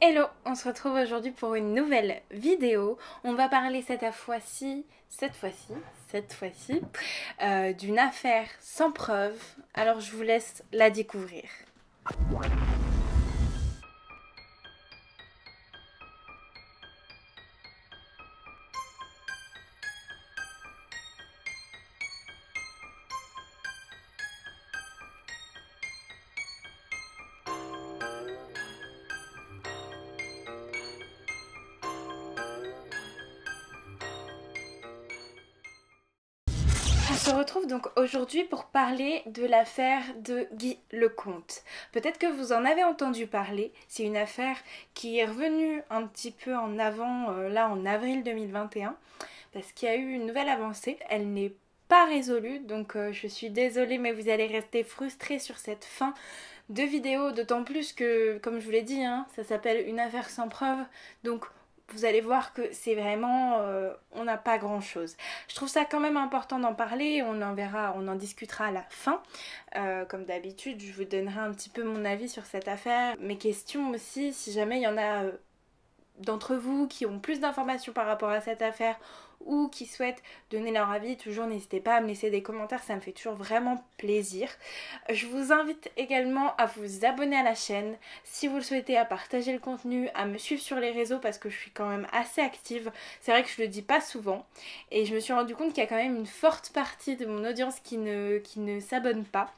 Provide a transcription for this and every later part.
Hello, on se retrouve aujourd'hui pour une nouvelle vidéo. On va parler cette fois-ci, cette fois-ci, cette fois-ci, euh, d'une affaire sans preuve. Alors je vous laisse la découvrir. Se retrouve donc aujourd'hui pour parler de l'affaire de Guy Lecomte. Peut-être que vous en avez entendu parler, c'est une affaire qui est revenue un petit peu en avant euh, là en avril 2021 parce qu'il y a eu une nouvelle avancée. Elle n'est pas résolue donc euh, je suis désolée mais vous allez rester frustrés sur cette fin de vidéo d'autant plus que comme je vous l'ai dit hein, ça s'appelle une affaire sans preuve donc vous allez voir que c'est vraiment euh, on n'a pas grand chose je trouve ça quand même important d'en parler on en verra on en discutera à la fin. Euh, comme d'habitude je vous donnerai un petit peu mon avis sur cette affaire mes questions aussi. Si jamais il y en a euh, d'entre vous qui ont plus d'informations par rapport à cette affaire ou qui souhaitent donner leur avis, toujours n'hésitez pas à me laisser des commentaires, ça me fait toujours vraiment plaisir. Je vous invite également à vous abonner à la chaîne, si vous le souhaitez, à partager le contenu, à me suivre sur les réseaux parce que je suis quand même assez active. C'est vrai que je le dis pas souvent et je me suis rendu compte qu'il y a quand même une forte partie de mon audience qui ne, qui ne s'abonne pas.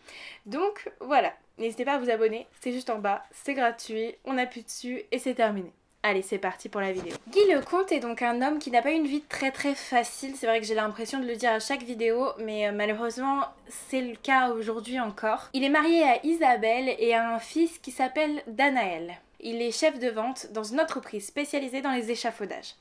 Donc voilà, n'hésitez pas à vous abonner, c'est juste en bas, c'est gratuit, on appuie dessus et c'est terminé. Allez, c'est parti pour la vidéo. Guy Lecomte est donc un homme qui n'a pas une vie très très facile. C'est vrai que j'ai l'impression de le dire à chaque vidéo, mais euh, malheureusement, c'est le cas aujourd'hui encore. Il est marié à Isabelle et a un fils qui s'appelle Danaël. Il est chef de vente dans une entreprise spécialisée dans les échafaudages.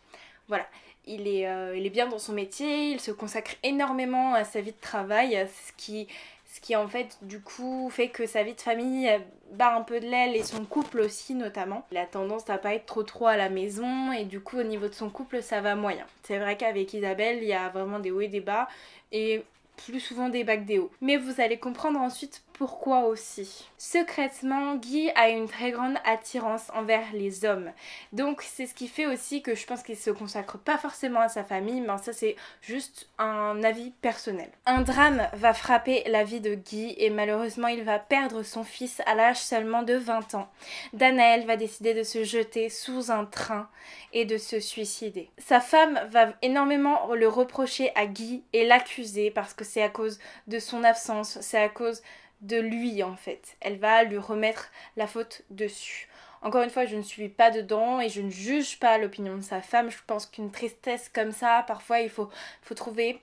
Voilà. Il est, euh, il est bien dans son métier, il se consacre énormément à sa vie de travail, ce qui ce qui en fait du coup fait que sa vie de famille bat un peu de l'aile et son couple aussi notamment. Il a tendance à pas être trop trop à la maison et du coup au niveau de son couple ça va moyen. C'est vrai qu'avec Isabelle il y a vraiment des hauts et des bas et plus souvent des bacs des hauts. Mais vous allez comprendre ensuite pourquoi aussi. Secrètement, Guy a une très grande attirance envers les hommes. Donc c'est ce qui fait aussi que je pense qu'il se consacre pas forcément à sa famille, mais ça c'est juste un avis personnel. Un drame va frapper la vie de Guy et malheureusement il va perdre son fils à l'âge seulement de 20 ans. Danaël va décider de se jeter sous un train et de se suicider. Sa femme va énormément le reprocher à Guy et l'accuser parce que c'est à cause de son absence, c'est à cause de lui en fait. Elle va lui remettre la faute dessus. Encore une fois, je ne suis pas dedans et je ne juge pas l'opinion de sa femme. Je pense qu'une tristesse comme ça, parfois il faut, faut trouver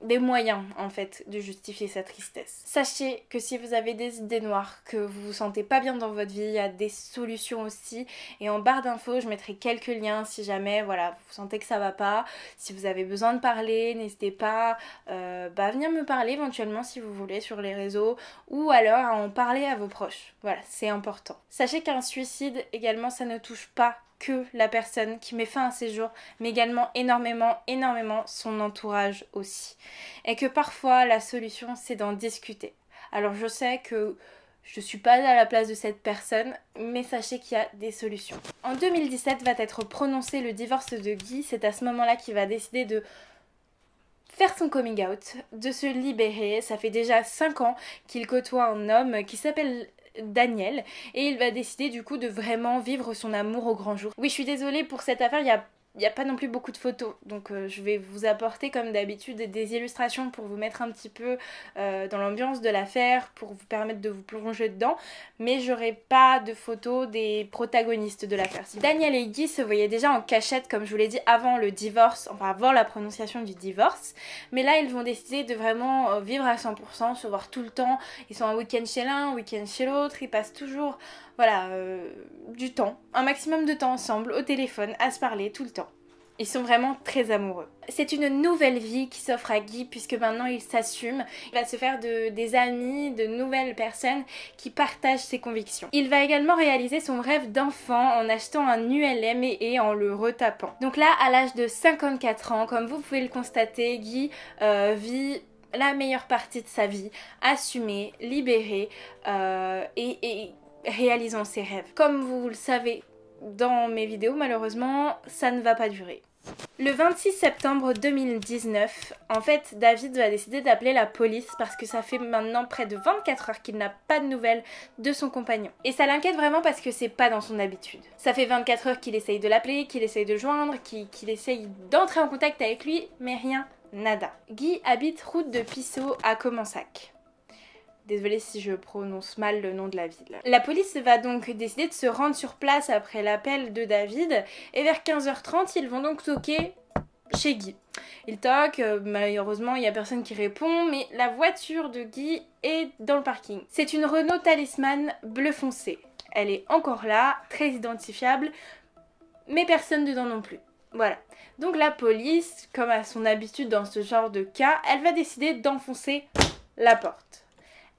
des moyens en fait de justifier sa tristesse. Sachez que si vous avez des idées noires, que vous vous sentez pas bien dans votre vie, il y a des solutions aussi. Et en barre d'infos, je mettrai quelques liens si jamais voilà vous sentez que ça va pas. Si vous avez besoin de parler, n'hésitez pas euh, bah, à venir me parler éventuellement si vous voulez sur les réseaux ou alors à en parler à vos proches. Voilà, c'est important. Sachez qu'un suicide également ça ne touche pas que la personne qui met fin à ses jours, mais également énormément, énormément son entourage aussi. Et que parfois la solution c'est d'en discuter. Alors je sais que je suis pas à la place de cette personne, mais sachez qu'il y a des solutions. En 2017 va être prononcé le divorce de Guy, c'est à ce moment-là qu'il va décider de faire son coming out, de se libérer. Ça fait déjà 5 ans qu'il côtoie un homme qui s'appelle Daniel et il va décider du coup de vraiment vivre son amour au grand jour. Oui, je suis désolée pour cette affaire, il y a n'y a pas non plus beaucoup de photos, donc euh, je vais vous apporter comme d'habitude des illustrations pour vous mettre un petit peu euh, dans l'ambiance de l'affaire, pour vous permettre de vous plonger dedans, mais j'aurai pas de photos des protagonistes de l'affaire. Daniel et Guy se voyaient déjà en cachette, comme je vous l'ai dit, avant le divorce, enfin avant la prononciation du divorce, mais là ils vont décider de vraiment euh, vivre à 100%, se voir tout le temps, ils sont un week-end chez l'un, un week-end chez l'autre, ils passent toujours voilà, du temps, un maximum de temps ensemble, au téléphone, à se parler tout le temps. Ils sont vraiment très amoureux. C'est une nouvelle vie qui s'offre à Guy puisque maintenant il s'assume. Il va se faire de, des amis, de nouvelles personnes qui partagent ses convictions. Il va également réaliser son rêve d'enfant en achetant un ULM et, en le retapant. Donc là, à l'âge de 54 ans, comme vous pouvez le constater, Guy euh, vit la meilleure partie de sa vie, assumée, libérée euh, et réalisant ses rêves. Comme vous le savez dans mes vidéos, malheureusement, ça ne va pas durer. Le 26 septembre 2019, en fait, David va décider d'appeler la police parce que ça fait maintenant près de 24 heures qu'il n'a pas de nouvelles de son compagnon. Et ça l'inquiète vraiment parce que c'est pas dans son habitude. Ça fait 24 heures qu'il essaye de l'appeler, qu'il essaye de joindre, qu'il essaye d'entrer en contact avec lui, mais rien, nada. Guy habite route de Pissot à Comensac. Désolée si je prononce mal le nom de la ville. La police va donc décider de se rendre sur place après l'appel de David et vers 15h30 ils vont donc toquer chez Guy. Ils toquent, euh, malheureusement il n'y a personne qui répond, mais la voiture de Guy est dans le parking. C'est une Renault Talisman bleu foncé. Elle est encore là, très identifiable, mais personne dedans non plus. Voilà. Donc la police, comme à son habitude dans ce genre de cas, elle va décider d'enfoncer la porte.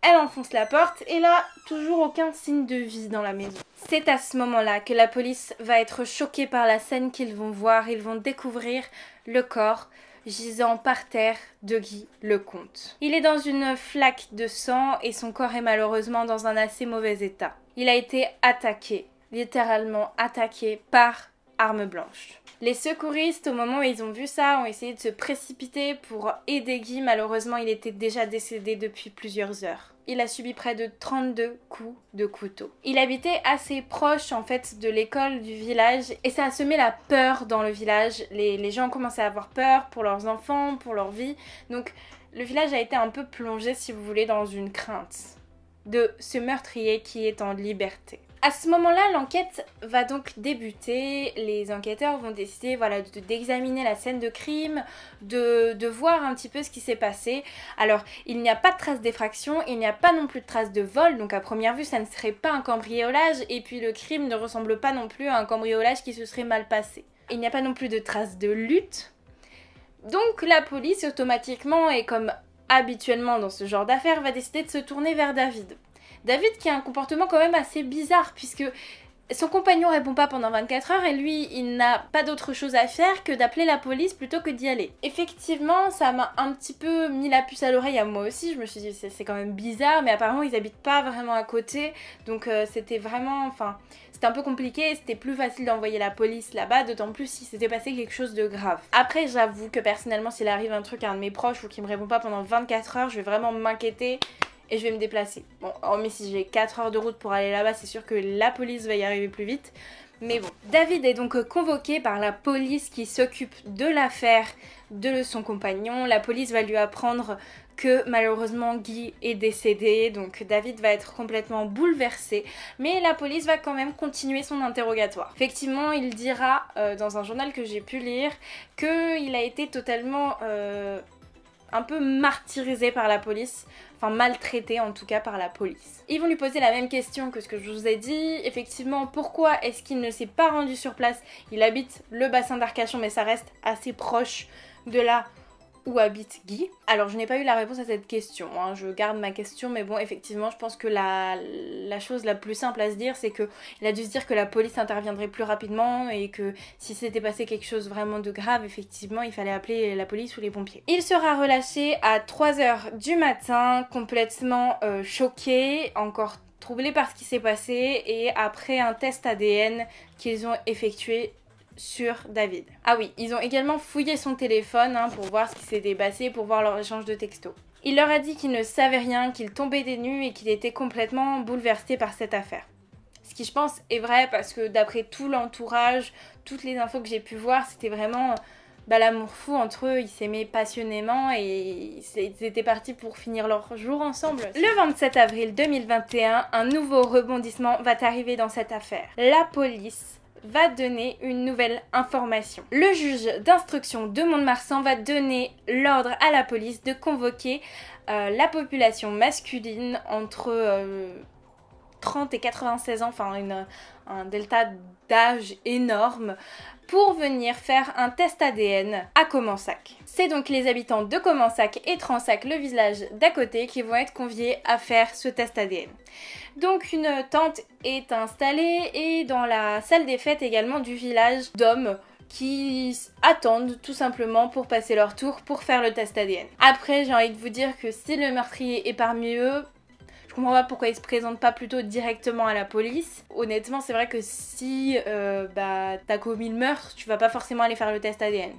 Elle enfonce la porte et là, toujours aucun signe de vie dans la maison. C'est à ce moment-là que la police va être choquée par la scène qu'ils vont voir. Ils vont découvrir le corps gisant par terre de Guy Lecomte. Il est dans une flaque de sang et son corps est malheureusement dans un assez mauvais état. Il a été attaqué, littéralement attaqué par arme blanche. Les secouristes, au moment où ils ont vu ça, ont essayé de se précipiter pour aider Guy. Malheureusement, il était déjà décédé depuis plusieurs heures. Il a subi près de 32 coups de couteau. Il habitait assez proche en fait de l'école du village et ça a semé la peur dans le village. Les, les gens commencé à avoir peur pour leurs enfants, pour leur vie. Donc le village a été un peu plongé, si vous voulez, dans une crainte de ce meurtrier qui est en liberté. À ce moment-là, l'enquête va donc débuter. Les enquêteurs vont décider voilà, d'examiner la scène de crime, de, de voir un petit peu ce qui s'est passé. Alors, il n'y a pas de traces d'effraction, il n'y a pas non plus de traces de vol, donc à première vue, ça ne serait pas un cambriolage, et puis le crime ne ressemble pas non plus à un cambriolage qui se serait mal passé. Il n'y a pas non plus de traces de lutte. Donc la police, automatiquement, et comme habituellement dans ce genre d'affaires, va décider de se tourner vers David. David qui a un comportement quand même assez bizarre puisque son compagnon répond pas pendant 24 heures et lui, il n'a pas d'autre chose à faire que d'appeler la police plutôt que d'y aller. Effectivement, ça m'a un petit peu mis la puce à l'oreille à moi aussi. Je me suis dit, c'est quand même bizarre, mais apparemment, ils habitent pas vraiment à côté. Donc, euh, c'était vraiment. Enfin, c'était un peu compliqué. C'était plus facile d'envoyer la police là-bas, d'autant plus si c'était passé quelque chose de grave. Après, j'avoue que personnellement, s'il arrive un truc à un de mes proches ou qu'il me répond pas pendant 24 heures, je vais vraiment m'inquiéter et je vais me déplacer. Bon, mais si j'ai 4 heures de route pour aller là-bas, c'est sûr que la police va y arriver plus vite. Mais bon, David est donc convoqué par la police qui s'occupe de l'affaire de son compagnon. La police va lui apprendre que malheureusement Guy est décédé, donc David va être complètement bouleversé, mais la police va quand même continuer son interrogatoire. Effectivement, il dira euh, dans un journal que j'ai pu lire qu'il a été totalement euh, un peu martyrisé par la police, enfin maltraité en tout cas par la police. Ils vont lui poser la même question que ce que je vous ai dit. Effectivement, pourquoi est-ce qu'il ne s'est pas rendu sur place? Il habite le bassin d'Arcachon, mais ça reste assez proche de là où habite Guy? Alors je n'ai pas eu la réponse à cette question, hein. je garde ma question, mais bon effectivement je pense que la, chose la plus simple à se dire c'est que il a dû se dire que la police interviendrait plus rapidement et que si c'était passé quelque chose vraiment de grave, effectivement il fallait appeler la police ou les pompiers. Il sera relâché à 3h du matin, complètement euh, choqué, encore troublé par ce qui s'est passé et après un test ADN qu'ils ont effectué sur David. Ah oui, ils ont également fouillé son téléphone hein, pour voir ce qui s'était passé, pour voir leur échange de textos. Il leur a dit qu'il ne savait rien, qu'il tombait des nues et qu'il était complètement bouleversé par cette affaire. Ce qui je pense est vrai parce que d'après tout l'entourage, toutes les infos que j'ai pu voir, c'était vraiment bah, l'amour fou entre eux, ils s'aimaient passionnément et ils étaient partis pour finir leur jour ensemble. Le 27 avril 2021, un nouveau rebondissement va arriver dans cette affaire. La police va donner une nouvelle information. Le juge d'instruction de Mont-de-Marsan va donner l'ordre à la police de convoquer euh, la population masculine entre 30 euh, et 96 ans, enfin un delta d'âge énorme, pour venir faire un test ADN à Comensac. C'est donc les habitants de Comensac et Transac, le village d'à côté, qui vont être conviés à faire ce test ADN. Donc une tente est installée et dans la salle des fêtes également du village d'hommes qui attendent tout simplement pour passer leur tour pour faire le test ADN. Après, j'ai envie de vous dire que si le meurtrier est parmi eux, Je comprends pas pourquoi ils se présentent pas plutôt directement à la police. Honnêtement, c'est vrai que si euh, bah, t'as commis le meurtre, tu vas pas forcément aller faire le test ADN.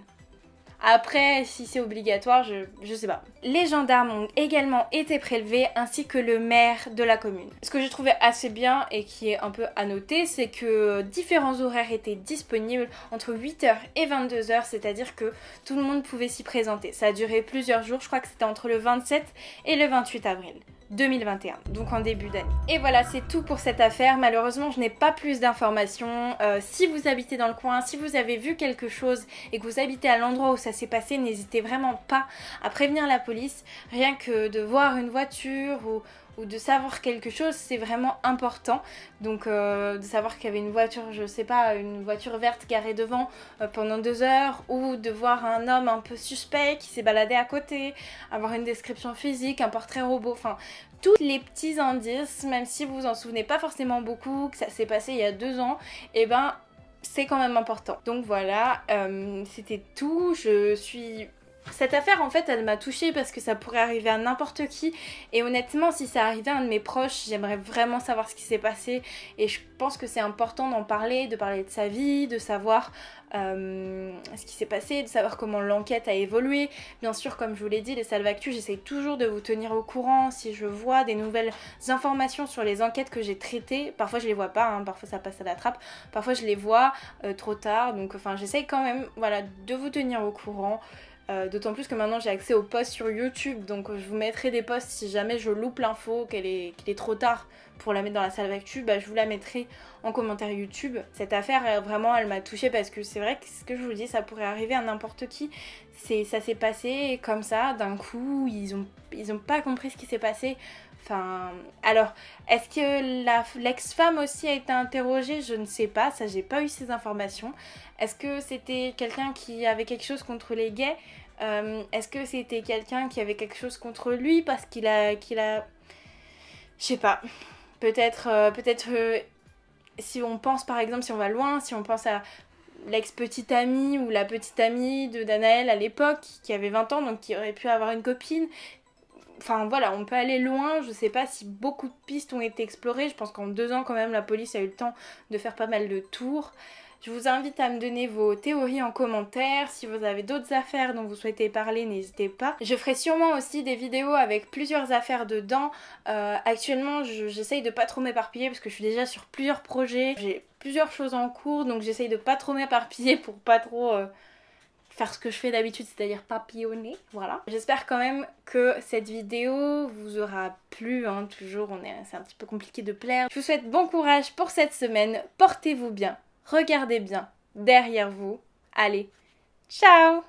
Après, si c'est obligatoire, je, je sais pas. Les gendarmes ont également été prélevés ainsi que le maire de la commune. Ce que j'ai trouvé assez bien et qui est un peu à noter, c'est que différents horaires étaient disponibles entre 8h et 22h, c'est-à-dire que tout le monde pouvait s'y présenter. Ça a duré plusieurs jours, je crois que c'était entre le 27 et le 28 avril. 2021, donc en début d'année. Et voilà, c'est tout pour cette affaire. Malheureusement, je n'ai pas plus d'informations. Euh, si vous habitez dans le coin, si vous avez vu quelque chose et que vous habitez à l'endroit où ça s'est passé, n'hésitez vraiment pas à prévenir la police. Rien que de voir une voiture ou, ou de savoir quelque chose, c'est vraiment important. Donc euh, de savoir qu'il y avait une voiture, je sais pas, une voiture verte garée devant euh, pendant deux heures, ou de voir un homme un peu suspect qui s'est baladé à côté, avoir une description physique, un portrait robot, enfin tous les petits indices, même si vous vous en souvenez pas forcément beaucoup, que ça s'est passé il y a deux ans, et eh ben c'est quand même important. Donc voilà, euh, c'était tout. Je suis cette affaire, en fait, elle m'a touchée parce que ça pourrait arriver à n'importe qui. Et honnêtement, si ça arrivait à un de mes proches, j'aimerais vraiment savoir ce qui s'est passé. Et je pense que c'est important d'en parler, de parler de sa vie, de savoir euh, ce qui s'est passé, de savoir comment l'enquête a évolué. Bien sûr, comme je vous l'ai dit, les salvactus, j'essaye toujours de vous tenir au courant si je vois des nouvelles informations sur les enquêtes que j'ai traitées. Parfois, je les vois pas, hein, parfois ça passe à la trappe. Parfois, je les vois euh, trop tard. Donc, enfin, j'essaye quand même, voilà, de vous tenir au courant. Euh, d'autant plus que maintenant j'ai accès aux posts sur YouTube, donc je vous mettrai des posts si jamais je loupe l'info, qu'il est trop tard pour la mettre dans la salle d'actu, bah, je vous la mettrai en commentaire YouTube. Cette affaire, vraiment, elle m'a touchée parce que c'est vrai que ce que je vous dis, ça pourrait arriver à n'importe qui. Ça s'est passé comme ça, d'un coup, ils ont, ils ont pas compris ce qui s'est passé. Enfin, alors, est-ce que l'ex-femme aussi a été interrogée? Je ne sais pas, ça j'ai pas eu ces informations. Est-ce que c'était quelqu'un qui avait quelque chose contre les gays? Euh, Est-ce que c'était quelqu'un qui avait quelque chose contre lui parce qu'il a, qu'il a, je sais pas. Peut-être, euh, peut-être euh, si on pense par exemple, si on va loin, si on pense à l'ex-petite amie ou la petite amie de Danaël à l'époque qui avait 20 ans donc qui aurait pu avoir une copine Enfin voilà, on peut aller loin. Je sais pas si beaucoup de pistes ont été explorées. Je pense qu'en deux ans, quand même, la police a eu le temps de faire pas mal de tours. Je vous invite à me donner vos théories en commentaire. Si vous avez d'autres affaires dont vous souhaitez parler, n'hésitez pas. Je ferai sûrement aussi des vidéos avec plusieurs affaires dedans. Euh, actuellement, j'essaye de pas trop m'éparpiller parce que je suis déjà sur plusieurs projets. J'ai plusieurs choses en cours, donc j'essaye de pas trop m'éparpiller pour pas trop... Euh, faire ce que je fais d'habitude, c'est-à-dire papillonner, voilà. J'espère quand même que cette vidéo vous aura plu, hein. toujours c'est un petit peu compliqué de plaire. Je vous souhaite bon courage pour cette semaine, portez-vous bien, regardez bien derrière vous. Allez, ciao